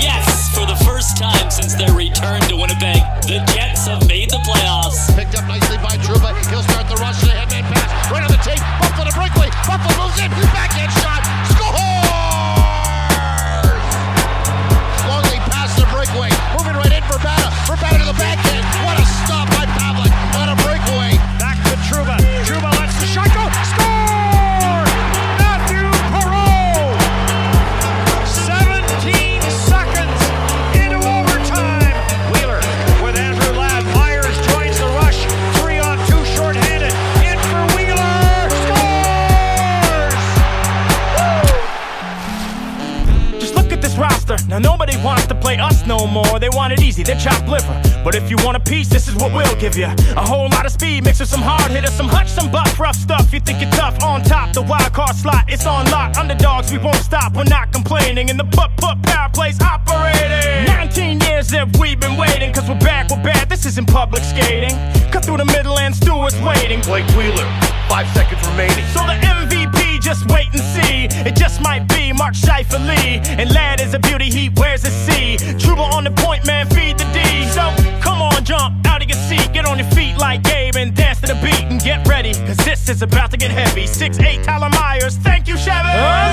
Yes, for the first time since their Now nobody wants to play us no more. They want it easy, they chop liver. But if you want a piece, this is what we'll give you. A whole lot of speed, mixed with some hard hitters, some hunch, some buff, rough stuff. You think you're tough on top, the wild card slot, it's on lock. Underdogs, we won't stop, we're not complaining. And the put put power plays operating. 19 years that we've been waiting, cause we're back, we're bad. This isn't public skating. Cut through the middle and Stewart's waiting. Blake Wheeler. Five seconds remaining. So the MVP, just wait and see. It just might be Mark Scheifele. And Ladd is a beauty, he wears a C. Trouba on the point, man, feed the D. So come on, jump out of your seat. Get on your feet like Gabe and dance to the beat. And get ready, cause this is about to get heavy. 6'8 Tyler Myers, thank you, Chevy.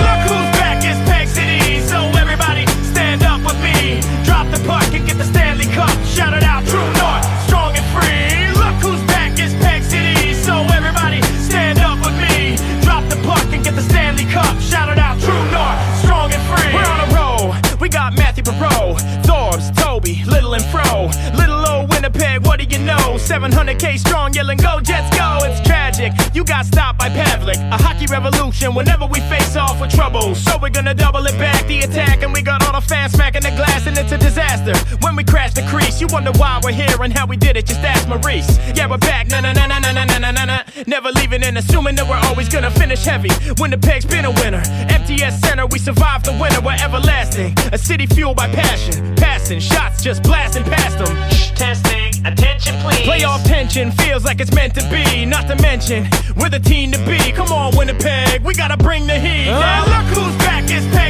700k strong, yelling go Jets go. It's tragic. You got stopped by Pavelec. A hockey revolution whenever we face off with trouble. So we're gonna double it back, the attack, and we got all the fans smacking the glass, and it's a disaster. When we crash the crease, you wonder why we're here and how we did it. Just ask Maurice. Yeah, we're back. Na na na na na na na na na. Never leaving and assuming that we're always gonna finish heavy. Winnipeg's been a winner. MTS Center, we survived the winter. We're everlasting. A city fueled by passion. Passing shots, just blasting past them. Testing, attention please. Playoff tension feels like it's meant to be. Not to mention, we're the team to be. Come on, Winnipeg, we gotta bring the heat. Now look who's back, it's Peg